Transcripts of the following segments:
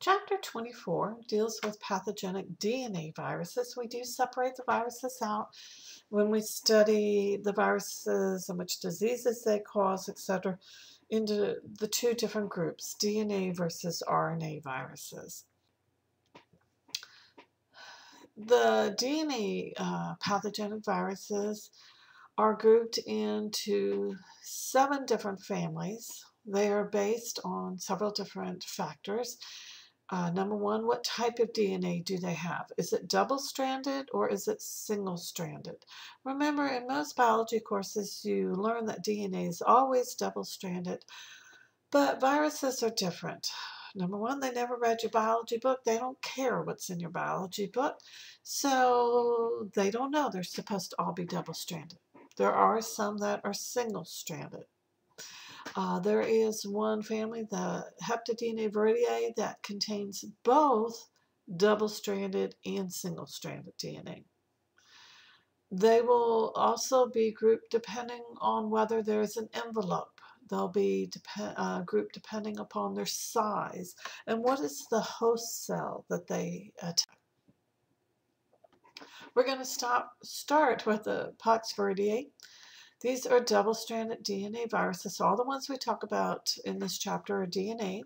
Chapter 24 deals with pathogenic DNA viruses. We do separate the viruses out when we study the viruses and which diseases they cause, etc., into the two different groups, DNA versus RNA viruses. The DNA uh, pathogenic viruses are grouped into seven different families. They are based on several different factors uh, number one, what type of DNA do they have? Is it double-stranded or is it single-stranded? Remember, in most biology courses, you learn that DNA is always double-stranded, but viruses are different. Number one, they never read your biology book. They don't care what's in your biology book, so they don't know they're supposed to all be double-stranded. There are some that are single-stranded. Uh, there is one family, the Hepadna viridae, that contains both double-stranded and single-stranded DNA. They will also be grouped depending on whether there's an envelope. They'll be dep uh, grouped depending upon their size and what is the host cell that they attack. We're going to stop, start with the Pox viridae. These are double-stranded DNA viruses. All the ones we talk about in this chapter are DNA.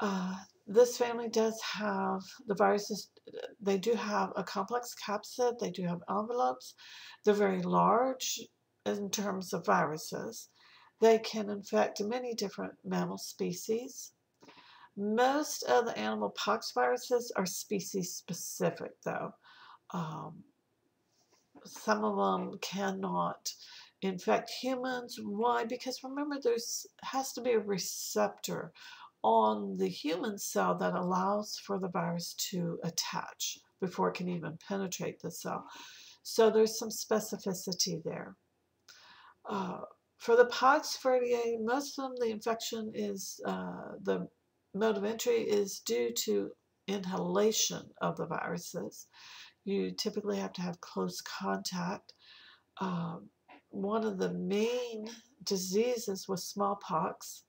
Uh, this family does have, the viruses, they do have a complex capsid. They do have envelopes. They're very large in terms of viruses. They can infect many different mammal species. Most of the animal pox viruses are species specific though. Um, some of them cannot infect humans. Why? Because remember, there's has to be a receptor on the human cell that allows for the virus to attach before it can even penetrate the cell. So there's some specificity there. Uh, for the pox viridae, most of them, the infection is, uh, the mode of entry is due to inhalation of the viruses. You typically have to have close contact. Um, one of the main diseases with smallpox.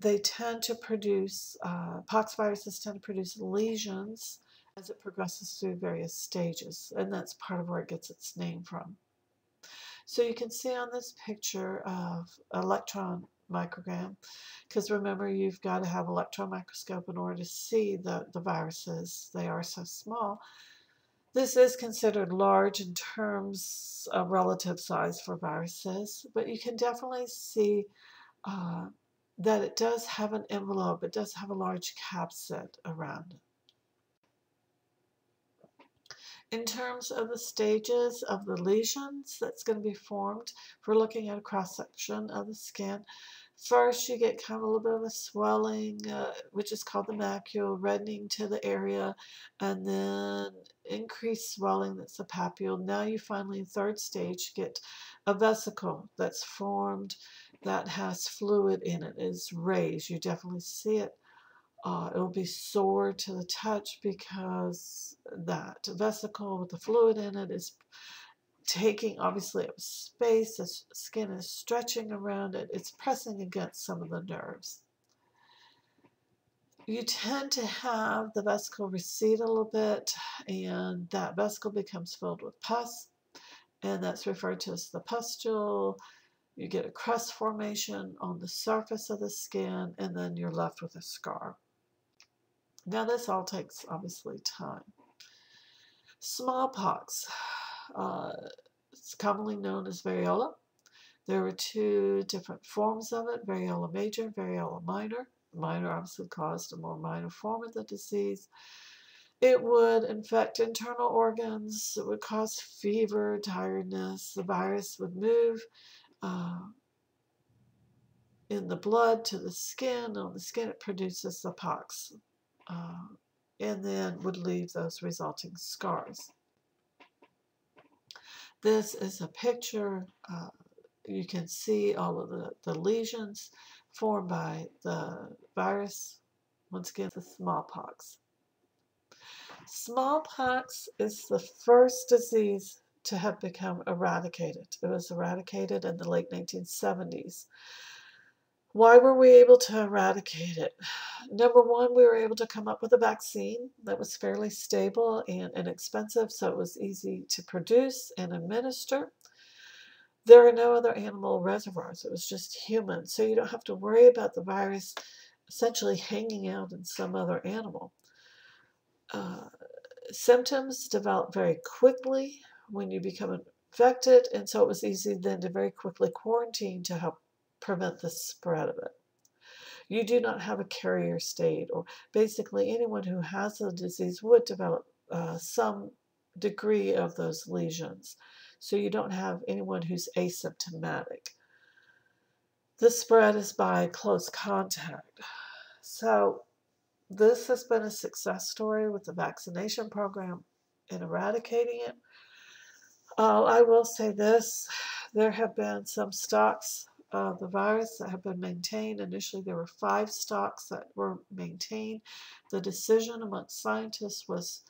They tend to produce, uh, pox viruses tend to produce lesions as it progresses through various stages, and that's part of where it gets its name from. So you can see on this picture of electron micrograph, because remember you've got to have electron microscope in order to see the, the viruses. They are so small. This is considered large in terms of relative size for viruses, but you can definitely see uh, that it does have an envelope. It does have a large capsid around it. In terms of the stages of the lesions that's going to be formed, if we're looking at a cross-section of the skin, First, you get kind of a little bit of a swelling, uh, which is called the macule, reddening to the area, and then increased swelling, that's the papule. Now you finally, in third stage, get a vesicle that's formed that has fluid in it. It's raised. You definitely see it. Uh, it'll be sore to the touch because that vesicle with the fluid in it is taking obviously up space, the skin is stretching around it, it's pressing against some of the nerves. You tend to have the vesicle recede a little bit and that vesicle becomes filled with pus and that's referred to as the pustule. You get a crust formation on the surface of the skin and then you're left with a scar. Now this all takes obviously time. Smallpox. Uh, it's commonly known as variola. There are two different forms of it, variola major, variola minor. Minor obviously caused a more minor form of the disease. It would infect internal organs. It would cause fever, tiredness. The virus would move uh, in the blood to the skin. On the skin, it produces the pox uh, and then would leave those resulting scars. This is a picture. Uh, you can see all of the, the lesions formed by the virus. Once again, the smallpox. Smallpox is the first disease to have become eradicated. It was eradicated in the late 1970s. Why were we able to eradicate it? Number one, we were able to come up with a vaccine that was fairly stable and inexpensive, so it was easy to produce and administer. There are no other animal reservoirs, it was just human, so you don't have to worry about the virus essentially hanging out in some other animal. Uh, symptoms develop very quickly when you become infected, and so it was easy then to very quickly quarantine to help prevent the spread of it. You do not have a carrier state, or basically anyone who has the disease would develop uh, some degree of those lesions. So you don't have anyone who's asymptomatic. The spread is by close contact. So this has been a success story with the vaccination program in eradicating it. Uh, I will say this, there have been some stocks of the virus that have been maintained. Initially, there were five stocks that were maintained. The decision amongst scientists was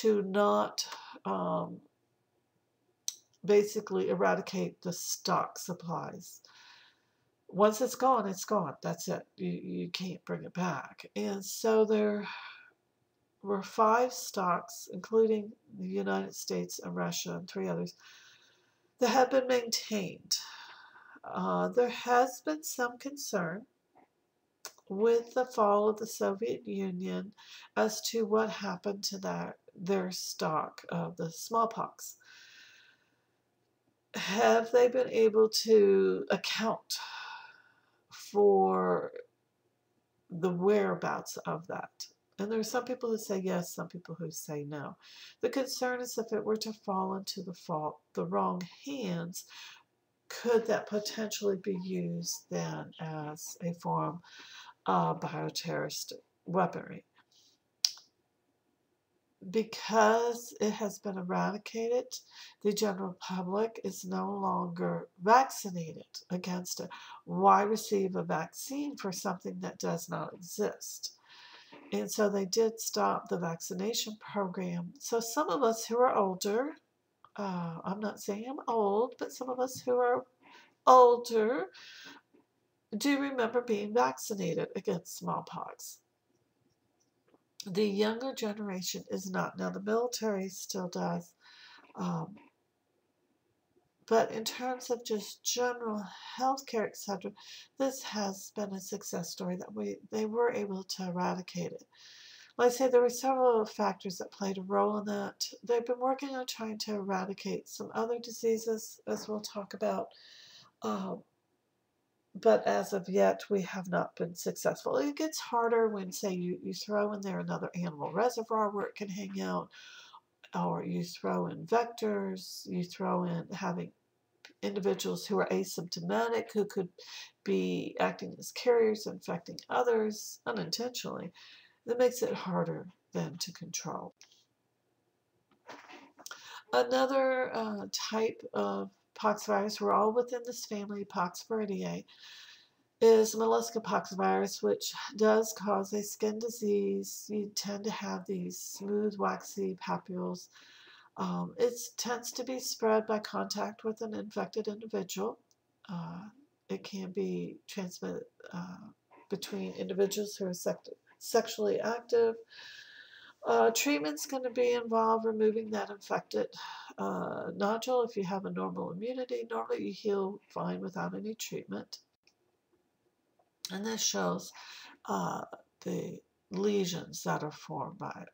to not um, basically eradicate the stock supplies. Once it's gone, it's gone. That's it. You, you can't bring it back. And so there were five stocks, including the United States and Russia and three others, that have been maintained. Uh, there has been some concern with the fall of the Soviet Union as to what happened to their, their stock of the smallpox. Have they been able to account for the whereabouts of that? And there are some people who say yes, some people who say no. The concern is if it were to fall into the fault, the wrong hands, could that potentially be used then as a form of bioterrorist weaponry? Because it has been eradicated, the general public is no longer vaccinated against it. Why receive a vaccine for something that does not exist? And so they did stop the vaccination program. So some of us who are older, uh, I'm not saying I'm old, but some of us who are older do remember being vaccinated against smallpox. The younger generation is not. Now, the military still does. Um, but in terms of just general health care, etc., this has been a success story that we they were able to eradicate it. Like I say, there were several factors that played a role in that. They've been working on trying to eradicate some other diseases, as we'll talk about. Um, but as of yet, we have not been successful. It gets harder when, say, you, you throw in there another animal reservoir where it can hang out, or you throw in vectors, you throw in having individuals who are asymptomatic who could be acting as carriers, infecting others unintentionally that makes it harder then to control. Another uh, type of poxvirus, we're all within this family, Poxviridae, is mollusca poxvirus, which does cause a skin disease. You tend to have these smooth, waxy papules. Um, it tends to be spread by contact with an infected individual. Uh, it can be transmitted uh, between individuals who are sexually active. Uh, treatment's going to be involved removing that infected uh, nodule. If you have a normal immunity, normally you heal fine without any treatment. And this shows uh, the lesions that are formed by it.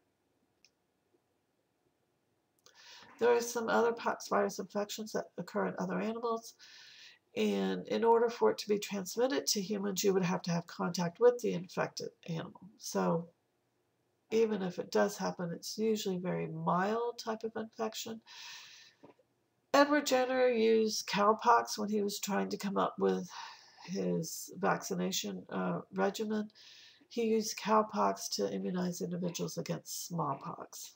There are some other poxvirus infections that occur in other animals. And in order for it to be transmitted to humans, you would have to have contact with the infected animal. So even if it does happen, it's usually very mild type of infection. Edward Jenner used cowpox when he was trying to come up with his vaccination uh, regimen. He used cowpox to immunize individuals against smallpox.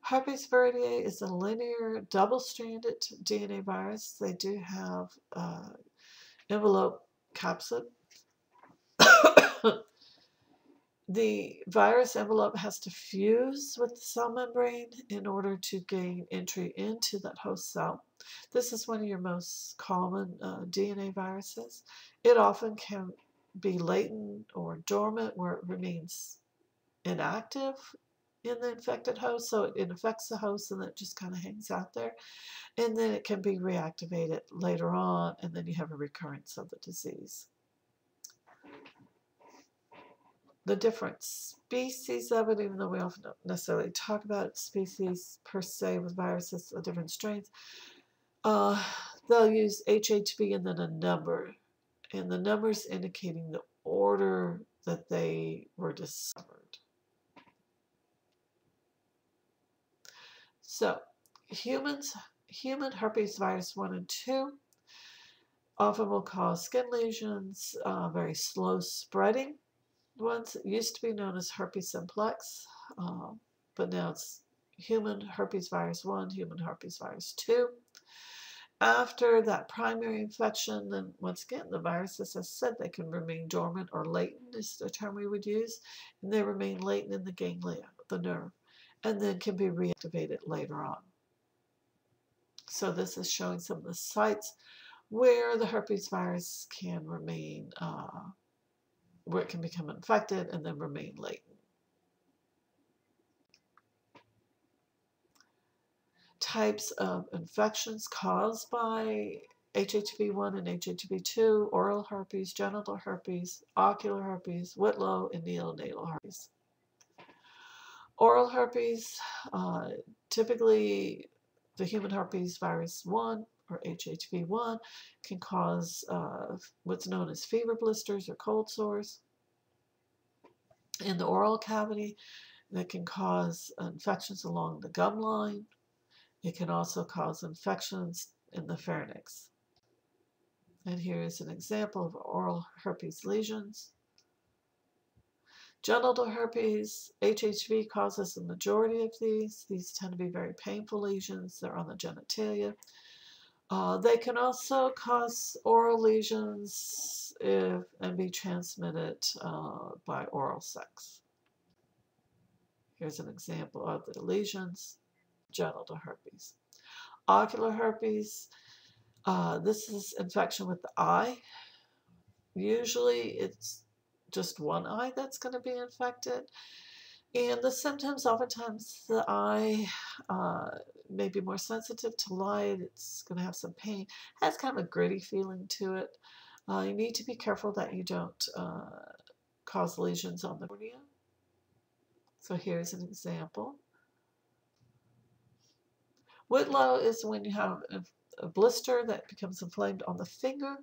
Herpes viridae is a linear double-stranded DNA virus. They do have uh, envelope capsid. the virus envelope has to fuse with the cell membrane in order to gain entry into that host cell. This is one of your most common uh, DNA viruses. It often can be latent or dormant where it remains inactive in the infected host. So it infects the host and then it just kind of hangs out there. And then it can be reactivated later on and then you have a recurrence of the disease. The different species of it, even though we often don't necessarily talk about species per se with viruses of different strains, uh, they'll use HHV and then a number. And the numbers indicating the order that they were discovered. So, humans, human herpes virus 1 and 2 often will cause skin lesions, uh, very slow spreading It used to be known as herpes simplex, uh, but now it's human herpes virus 1, human herpes virus 2. After that primary infection, then once again, the viruses, as I said, they can remain dormant or latent is the term we would use, and they remain latent in the ganglia, the nerve and then can be reactivated later on. So this is showing some of the sites where the herpes virus can remain, uh, where it can become infected and then remain latent. Types of infections caused by HHV1 and HHV2, oral herpes, genital herpes, ocular herpes, Whitlow, and neonatal herpes. Oral herpes, uh, typically the human herpes virus 1 or HHV1 can cause uh, what's known as fever blisters or cold sores in the oral cavity that can cause infections along the gum line. It can also cause infections in the pharynx. And here is an example of oral herpes lesions. Genital herpes, HHV causes the majority of these. These tend to be very painful lesions. They're on the genitalia. Uh, they can also cause oral lesions if, and be transmitted uh, by oral sex. Here's an example of the lesions, genital herpes. Ocular herpes, uh, this is infection with the eye. Usually it's just one eye that's going to be infected. And the symptoms, oftentimes the eye uh, may be more sensitive to light. It's going to have some pain. It has kind of a gritty feeling to it. Uh, you need to be careful that you don't uh, cause lesions on the cornea. So here's an example. Whitlow is when you have a, a blister that becomes inflamed on the finger.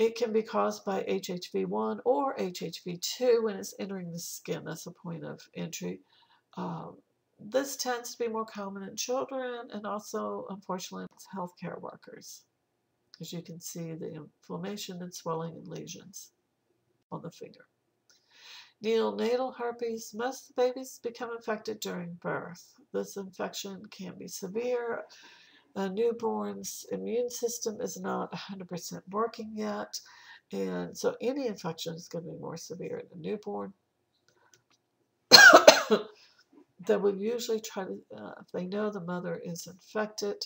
It can be caused by HHV1 or HHV2 when it's entering the skin. That's the point of entry. Um, this tends to be more common in children and also, unfortunately, healthcare workers. As you can see, the inflammation and swelling and lesions on the finger. Neonatal herpes, most babies become infected during birth. This infection can be severe a newborn's immune system is not 100% working yet, and so any infection is going to be more severe in a newborn. they will usually try to, uh, if they know the mother is infected,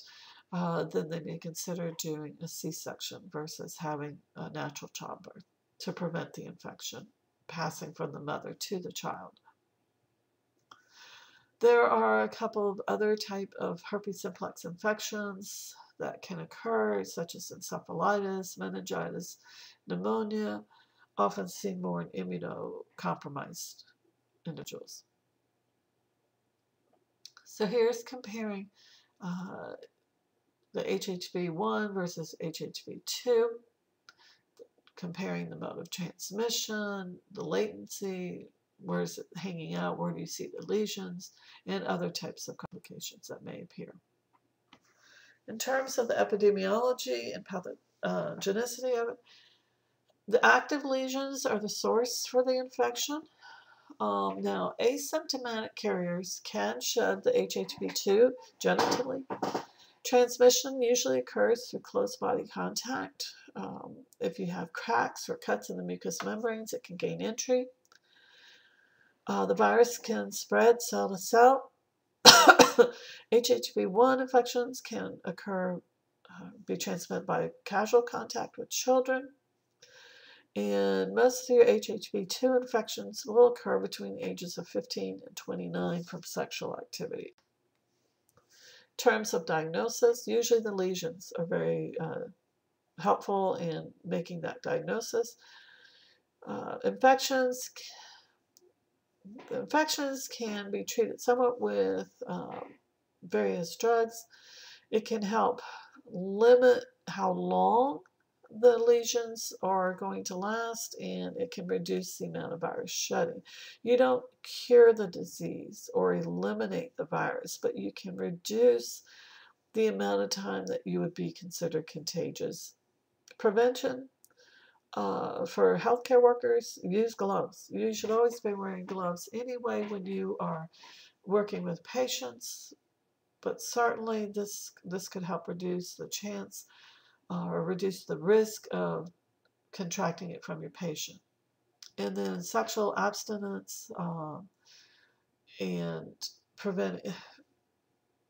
uh, then they may consider doing a C-section versus having a natural childbirth to prevent the infection passing from the mother to the child. There are a couple of other type of herpes simplex infections that can occur, such as encephalitis, meningitis, pneumonia, often seen more in immunocompromised individuals. So here's comparing uh, the HHV1 versus HHV2, comparing the mode of transmission, the latency, where is it hanging out, where do you see the lesions, and other types of complications that may appear. In terms of the epidemiology and pathogenicity of it, the active lesions are the source for the infection. Um, now, asymptomatic carriers can shed the HHV2 genitally. Transmission usually occurs through close body contact. Um, if you have cracks or cuts in the mucous membranes, it can gain entry. Uh, the virus can spread cell to cell HHV1 infections can occur, uh, be transmitted by casual contact with children. And most of your HHV2 infections will occur between the ages of 15 and 29 from sexual activity. In terms of diagnosis, usually the lesions are very uh, helpful in making that diagnosis. Uh, infections, the infections can be treated somewhat with um, various drugs. It can help limit how long the lesions are going to last and it can reduce the amount of virus shedding. You don't cure the disease or eliminate the virus, but you can reduce the amount of time that you would be considered contagious. Prevention uh, for healthcare workers, use gloves. You should always be wearing gloves anyway when you are working with patients, but certainly this, this could help reduce the chance uh, or reduce the risk of contracting it from your patient. And then sexual abstinence um, and prevent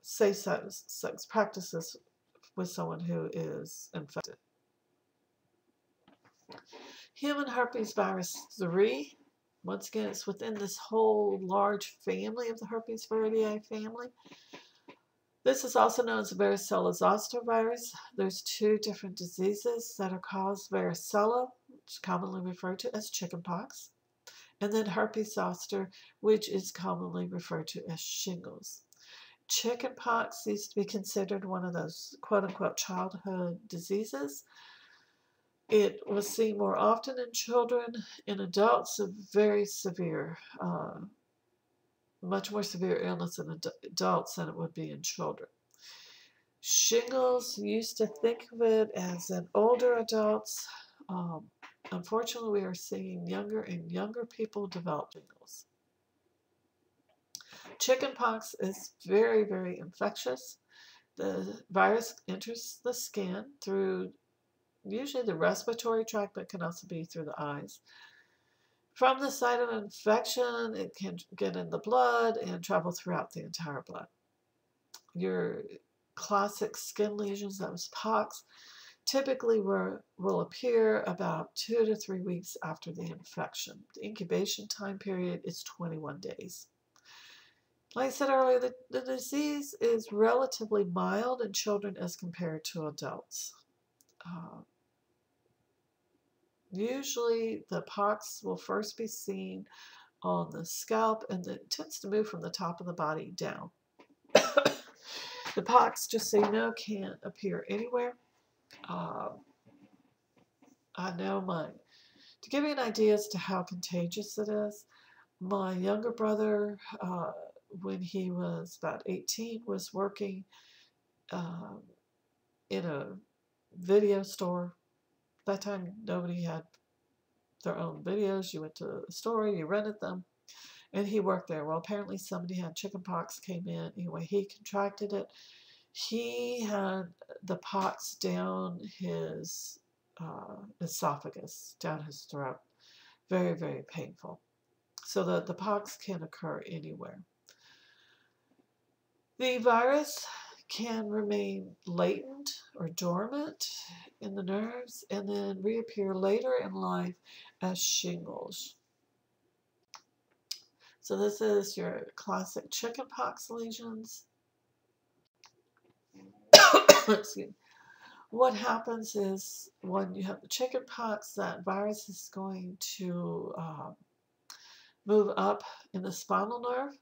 safe sex, sex practices with someone who is infected. Human herpes virus 3. Once again, it's within this whole large family of the herpes viridae family. This is also known as varicella zoster virus. There's two different diseases that are caused varicella, which is commonly referred to as chickenpox, and then herpes zoster, which is commonly referred to as shingles. Chickenpox used to be considered one of those quote-unquote childhood diseases. It was seen more often in children. In adults, a very severe uh, much more severe illness in adults than it would be in children. Shingles used to think of it as in older adults. Um, unfortunately, we are seeing younger and younger people develop shingles. Chickenpox is very, very infectious. The virus enters the skin through usually the respiratory tract, but can also be through the eyes. From the site of infection, it can get in the blood and travel throughout the entire blood. Your classic skin lesions, those pox, typically were, will appear about two to three weeks after the infection. The incubation time period is 21 days. Like I said earlier, the, the disease is relatively mild in children as compared to adults. Uh, Usually the pox will first be seen on the scalp and it tends to move from the top of the body down. the pox, just so you know, can't appear anywhere. Um, I know my, to give you an idea as to how contagious it is, my younger brother, uh, when he was about 18, was working um, in a video store that time nobody had their own videos. You went to the store, you rented them, and he worked there. Well, apparently somebody had chickenpox, came in. Anyway, he contracted it. He had the pox down his uh, esophagus, down his throat. Very, very painful. So the, the pox can occur anywhere. The virus can remain latent or dormant in the nerves and then reappear later in life as shingles. So this is your classic chickenpox lesions. what happens is when you have the chickenpox, that virus is going to um, move up in the spinal nerve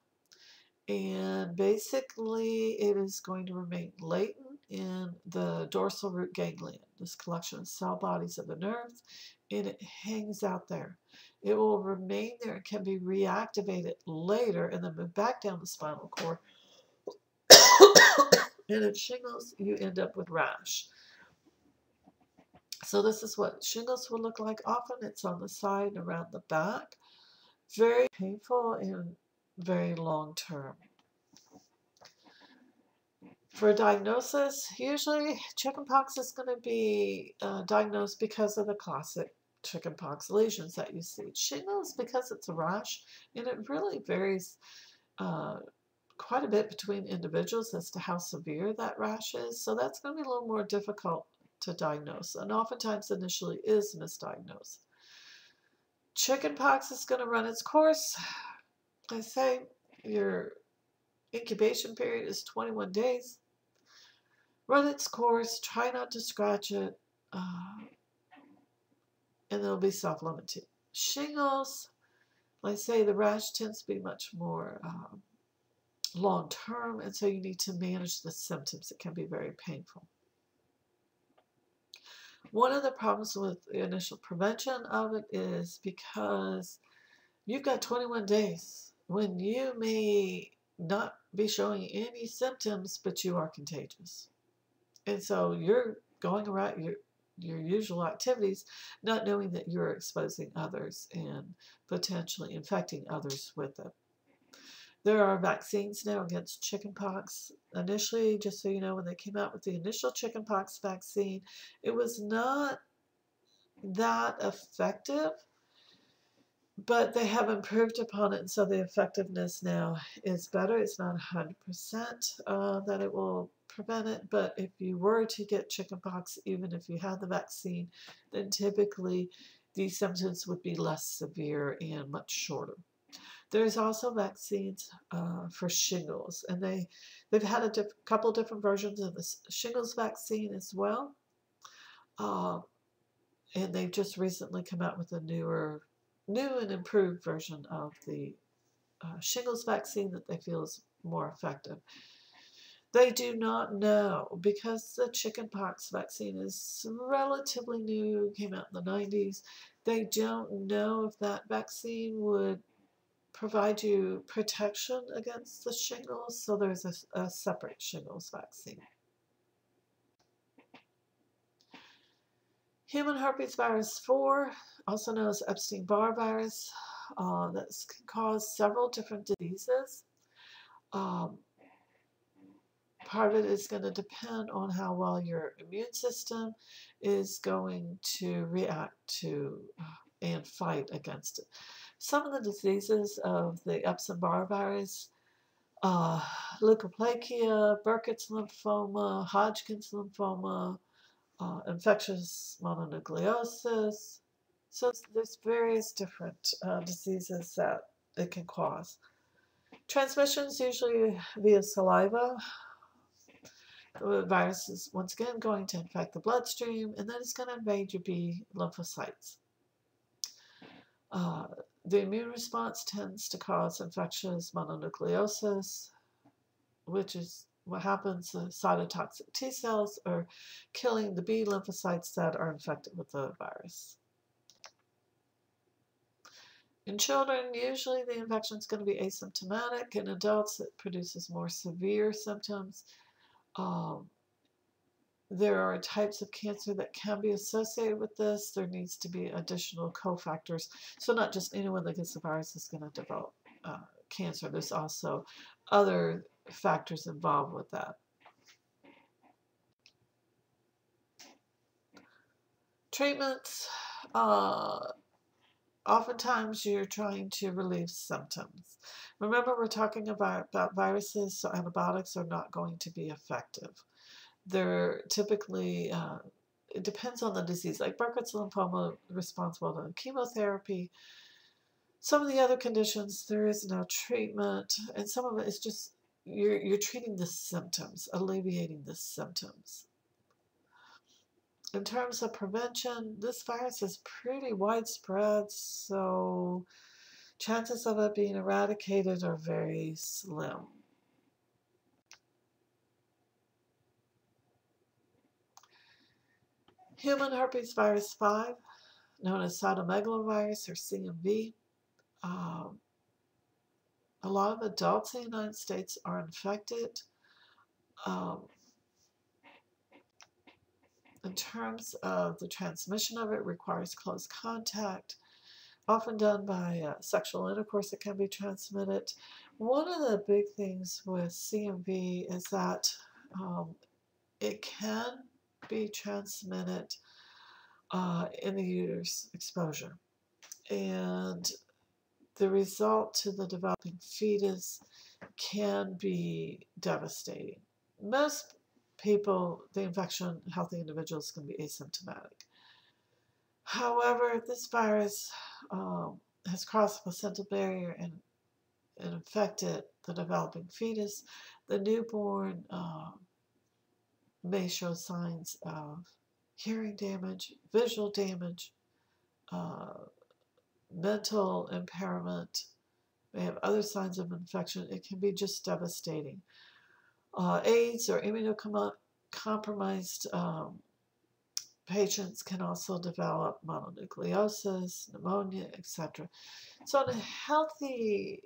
and basically it is going to remain latent in the dorsal root ganglion, this collection of cell bodies of the nerves, and it hangs out there. It will remain there and can be reactivated later and then move back down the spinal cord. and in shingles, you end up with rash. So this is what shingles will look like. Often it's on the side and around the back. Very painful and very long term. For a diagnosis, usually chickenpox is going to be uh, diagnosed because of the classic chickenpox lesions that you see. Shingles because it's a rash, and it really varies uh, quite a bit between individuals as to how severe that rash is. So that's going to be a little more difficult to diagnose and oftentimes initially is misdiagnosed. Chickenpox is going to run its course. I say your incubation period is 21 days. Run its course, try not to scratch it, uh, and it'll be self-limiting. Shingles, I say, the rash tends to be much more um, long term, and so you need to manage the symptoms. It can be very painful. One of the problems with the initial prevention of it is because you've got 21 days when you may not be showing any symptoms, but you are contagious. And so you're going around your, your usual activities, not knowing that you're exposing others and potentially infecting others with it. There are vaccines now against chickenpox. Initially, just so you know, when they came out with the initial chickenpox vaccine, it was not that effective, but they have improved upon it, and so the effectiveness now is better. It's not 100% uh, that it will prevent it, but if you were to get chickenpox, even if you had the vaccine, then typically these symptoms would be less severe and much shorter. There's also vaccines uh, for shingles, and they they've had a diff couple different versions of the shingles vaccine as well. Uh, and they've just recently come out with a newer, new and improved version of the uh, shingles vaccine that they feel is more effective. They do not know because the chickenpox vaccine is relatively new, came out in the 90s. They don't know if that vaccine would provide you protection against the shingles, so there's a, a separate shingles vaccine. Human herpes virus 4, also known as Epstein-Barr virus, uh, that can cause several different diseases. Um, part of it is going to depend on how well your immune system is going to react to uh, and fight against it some of the diseases of the Epstein-Barr virus, uh, leukoplakia, Burkitt's lymphoma, Hodgkin's lymphoma, uh, infectious mononucleosis. So there's various different uh, diseases that it can cause. Transmission is usually via saliva. The virus is once again going to infect the bloodstream and then it's going to invade your B lymphocytes. Uh, the immune response tends to cause infectious mononucleosis, which is what happens, the cytotoxic T cells are killing the B lymphocytes that are infected with the virus. In children, usually the infection is going to be asymptomatic. In adults, it produces more severe symptoms. Um, there are types of cancer that can be associated with this. There needs to be additional cofactors. So not just anyone that gets the virus is going to develop uh, cancer. There's also other factors involved with that. Treatments. Uh, oftentimes you're trying to relieve symptoms. Remember, we're talking about, about viruses, so antibiotics are not going to be effective they're typically, uh, it depends on the disease, like Burkitt's lymphoma responsible to chemotherapy. Some of the other conditions, there is no treatment, and some of it is just you're, you're treating the symptoms, alleviating the symptoms. In terms of prevention, this virus is pretty widespread, so chances of it being eradicated are very slim. Human herpes virus 5, known as cytomegalovirus or CMV. Um, a lot of adults in the United States are infected. Um, in terms of the transmission of it, requires close contact, often done by uh, sexual intercourse. It can be transmitted. One of the big things with CMV is that um, it can be transmitted uh, in the uterus exposure. And the result to the developing fetus can be devastating. Most people, the infection, healthy individuals can be asymptomatic. However, this virus um, has crossed the placental barrier and, and infected the developing fetus. The newborn uh, may show signs of hearing damage, visual damage, uh, mental impairment, may have other signs of infection. It can be just devastating. Uh, AIDS or immunocompromised um, patients can also develop mononucleosis, pneumonia, etc. So, in a healthy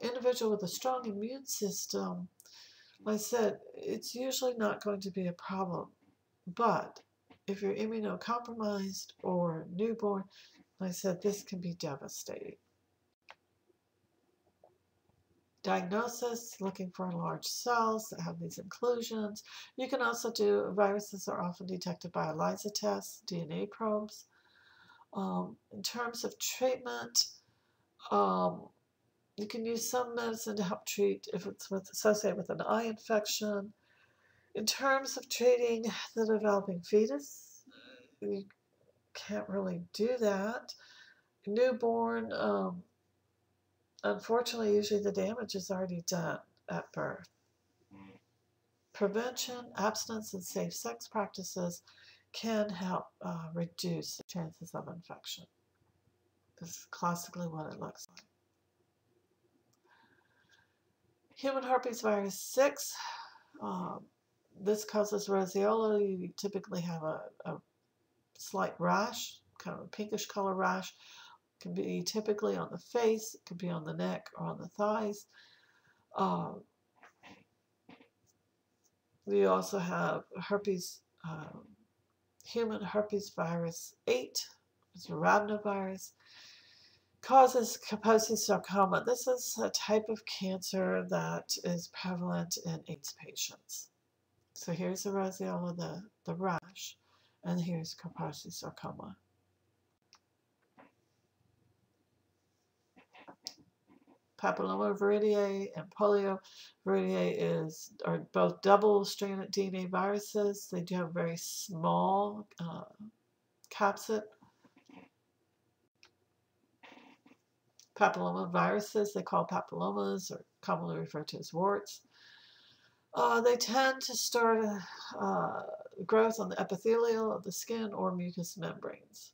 individual with a strong immune system, like I said, it's usually not going to be a problem. But if you're immunocompromised or newborn, I said, this can be devastating. Diagnosis, looking for enlarged cells that have these inclusions. You can also do, viruses are often detected by ELISA tests, DNA probes. Um, in terms of treatment, um, you can use some medicine to help treat if it's with, associated with an eye infection. In terms of treating the developing fetus, you can't really do that. Newborn, um, unfortunately, usually the damage is already done at birth. Prevention, abstinence, and safe sex practices can help uh, reduce the chances of infection. This is classically what it looks like. Human herpes virus 6. Um, this causes roseola. You typically have a, a slight rash, kind of a pinkish color rash. It can be typically on the face, it could be on the neck or on the thighs. Um, we also have herpes, um, human herpes virus 8, it's a rhabdovirus, causes Kaposi sarcoma. This is a type of cancer that is prevalent in AIDS patients. So here's the roseola, the, the rash, and here's Kaposi sarcoma. papilloma viridae and polyoma viridae is are both double-stranded DNA viruses. They do have very small uh, capsid. Papilloma viruses, they call papillomas, or commonly referred to as warts. Uh, they tend to start uh, growth on the epithelial of the skin or mucous membranes.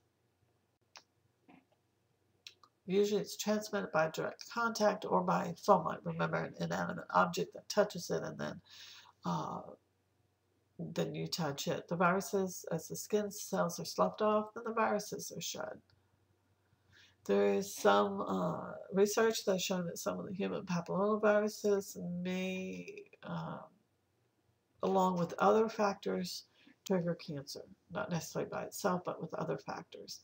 Usually it's transmitted by direct contact or by fomite. Remember, an inanimate object that touches it and then uh, then you touch it. The viruses, as the skin cells are sloughed off, then the viruses are shed. There is some uh, research that's shown that some of the human papillomaviruses may, um, along with other factors, trigger cancer. Not necessarily by itself, but with other factors.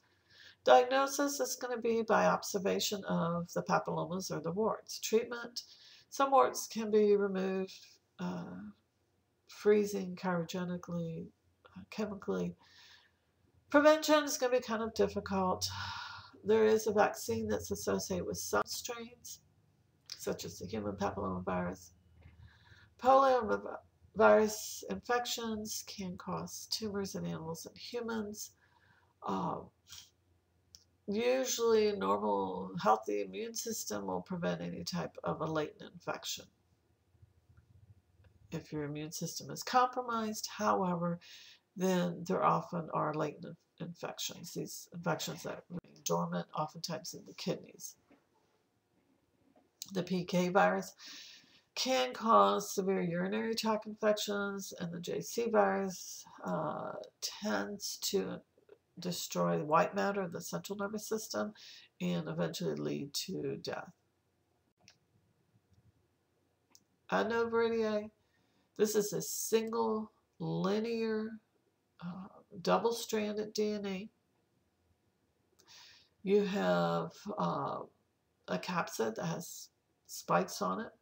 Diagnosis is going to be by observation of the papillomas or the warts. Treatment, some warts can be removed uh, freezing, cryogenically, uh, chemically. Prevention is going to be kind of difficult. There is a vaccine that's associated with some strains, such as the human papillomavirus. Polyomavirus infections can cause tumors in animals and humans. Uh, usually a normal healthy immune system will prevent any type of a latent infection. If your immune system is compromised, however, then there often are latent infections, these infections that remain dormant, oftentimes in the kidneys. The BK virus can cause severe urinary tract infections, and the JC virus uh, tends to destroy the white matter of the central nervous system and eventually lead to death. Adenovirus, this is a single linear uh, double-stranded DNA. You have uh, a capsid that has spikes on it.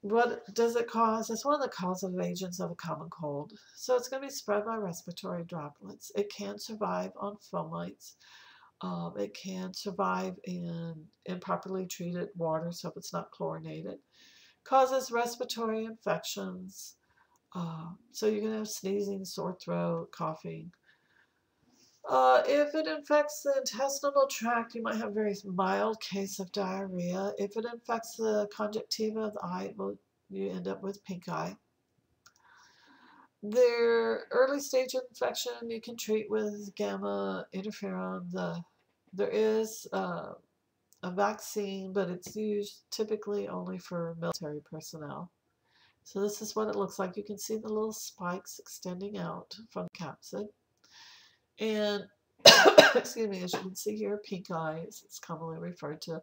What does it cause? It's one of the causative agents of a common cold. So it's going to be spread by respiratory droplets. It can survive on fomites. Um, it can survive in improperly treated water, so if it's not chlorinated. Causes respiratory infections. Uh, so you can have sneezing, sore throat, coughing. Uh, if it infects the intestinal tract, you might have a very mild case of diarrhea. If it infects the conjunctiva of the eye, you end up with pink eye. Their early stage infection you can treat with gamma interferon. The there is uh, a vaccine, but it's used typically only for military personnel. So this is what it looks like. You can see the little spikes extending out from the capsid. And excuse me, as you can see here, pink eyes, it's commonly referred to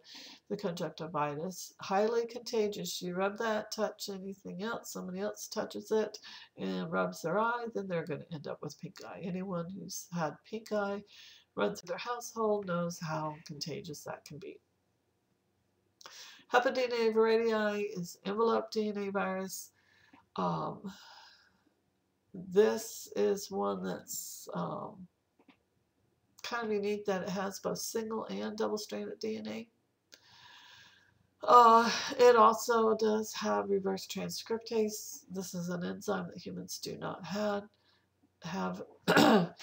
the conjunctivitis. Highly contagious. You rub that, touch anything else, somebody else touches it and rubs their eye, then they're going to end up with pink eye. Anyone who's had pink eye runs their household knows how contagious that can be. Hepadna viridae is enveloped DNA virus. Um, this is one that's um, kind of unique that it has both single and double-stranded DNA. Uh, it also does have reverse transcriptase. This is an enzyme that humans do not have. have.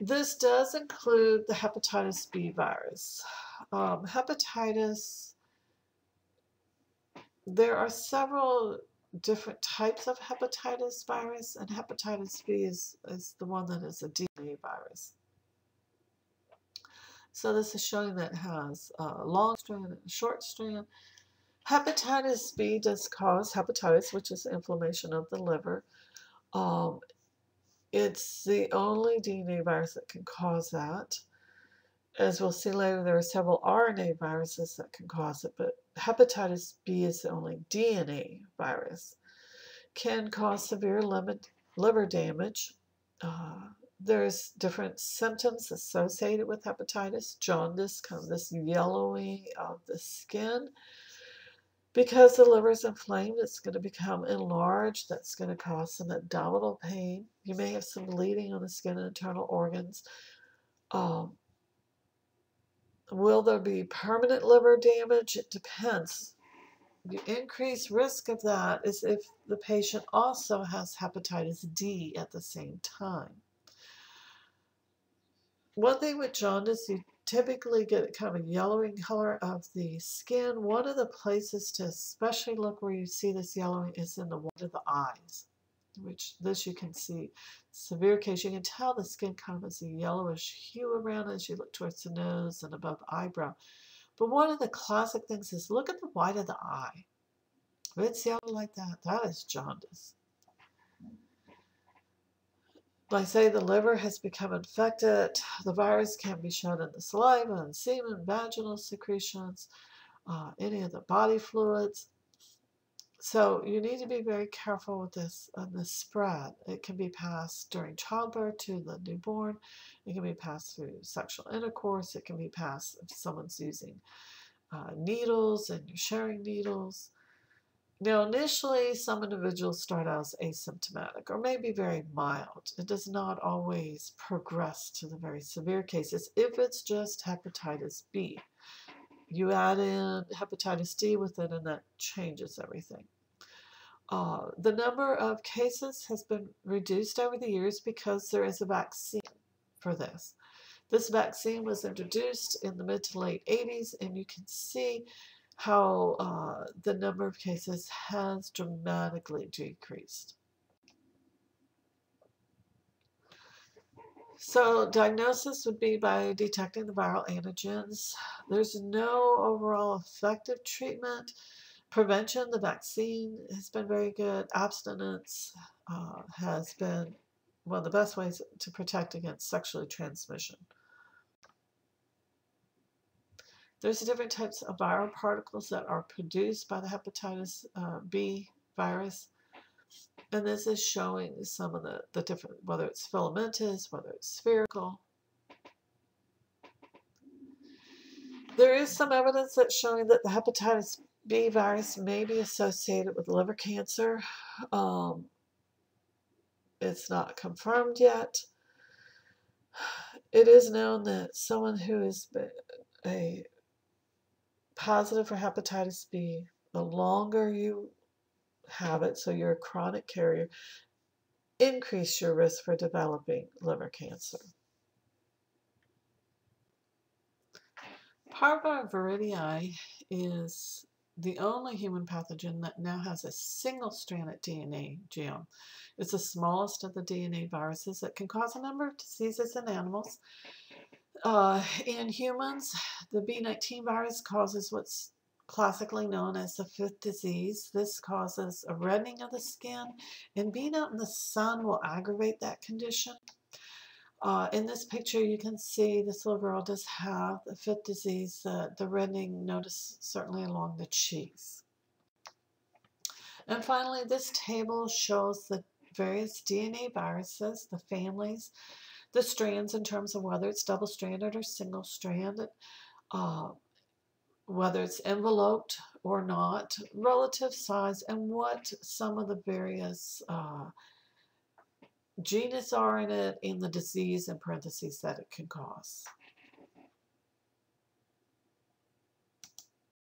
this does include the hepatitis B virus. Um, hepatitis, there are several different types of hepatitis virus, and hepatitis B is, is the one that is a DNA virus. So this is showing that has a long strand and a short strand. Hepatitis B does cause hepatitis, which is inflammation of the liver. Um, it's the only DNA virus that can cause that. As we'll see later, there are several RNA viruses that can cause it, but hepatitis B is the only DNA virus. Can cause severe liver damage. Uh, there's different symptoms associated with hepatitis. Jaundice, kind of this yellowing of the skin. Because the liver is inflamed, it's going to become enlarged. That's going to cause some abdominal pain. You may have some bleeding on the skin and internal organs. Um, will there be permanent liver damage? It depends. The increased risk of that is if the patient also has hepatitis D at the same time. One thing with jaundice, you typically get kind of a yellowing color of the skin. One of the places to especially look where you see this yellowing is in the one of the eyes, which this you can see. Severe case, you can tell the skin kind of has a yellowish hue around as you look towards the nose and above eyebrow. But one of the classic things is look at the white of the eye. If it's yellow like that, that is jaundice. Like say the liver has become infected, the virus can be shown in the saliva and semen, vaginal secretions, uh, any of the body fluids. So you need to be very careful with this and uh, this spread. It can be passed during childbirth to the newborn. It can be passed through sexual intercourse. It can be passed if someone's using uh, needles and you're sharing needles. Now, initially, some individuals start out as asymptomatic or maybe very mild. It does not always progress to the very severe cases if it's just hepatitis B. You add in hepatitis D with it, and that changes everything. Uh, the number of cases has been reduced over the years because there is a vaccine for this. This vaccine was introduced in the mid to late 80s, and you can see how uh, the number of cases has dramatically decreased. So diagnosis would be by detecting the viral antigens. There's no overall effective treatment. Prevention, the vaccine has been very good. Abstinence uh, has been one of the best ways to protect against sexually transmission. There's different types of viral particles that are produced by the hepatitis uh, B virus. And this is showing some of the, the different, whether it's filamentous, whether it's spherical. There is some evidence that's showing that the hepatitis B virus may be associated with liver cancer. Um, it's not confirmed yet. it is known that someone who is a positive for hepatitis B, the longer you have it, so you're a chronic carrier, increase your risk for developing liver cancer. Parvoviridae is the only human pathogen that now has a single-stranded DNA genome. It's the smallest of the DNA viruses that can cause a number of diseases in animals. Uh, in humans, the B19 virus causes what's classically known as the fifth disease. This causes a reddening of the skin, and being out in the sun will aggravate that condition. Uh, in this picture, you can see this little girl does have the fifth disease, uh, the reddening notice certainly along the cheeks. And finally, this table shows the various DNA viruses, the families, the strands in terms of whether it's double-stranded or single-stranded, uh, whether it's enveloped or not, relative size, and what some of the various uh, genus are in it, and the disease in parentheses that it can cause.